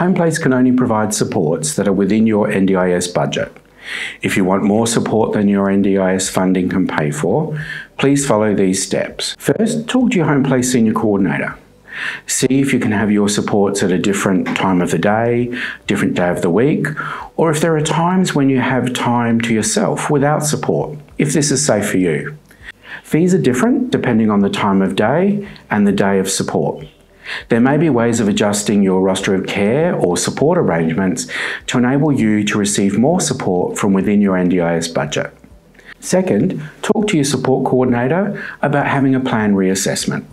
Homeplace can only provide supports that are within your NDIS budget. If you want more support than your NDIS funding can pay for, please follow these steps. First, talk to your Homeplace Senior Coordinator. See if you can have your supports at a different time of the day, different day of the week, or if there are times when you have time to yourself without support, if this is safe for you. Fees are different depending on the time of day and the day of support. There may be ways of adjusting your roster of care or support arrangements to enable you to receive more support from within your NDIS budget. Second, talk to your support coordinator about having a plan reassessment.